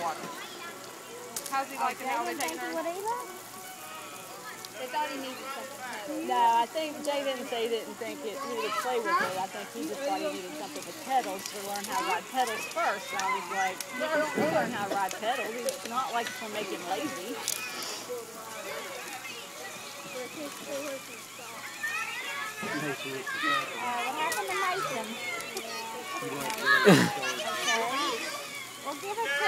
water. How's he liking okay, how they taking her? They thought he needed something. No, I think Jay didn't say he didn't think it, he would play with it. I think he just thought he needed something with pedals to learn how to ride pedals first. And I was like, you we'll learn how to ride pedals. It's not like it's going to make him lazy. Uh, what happened to Mason? well, give us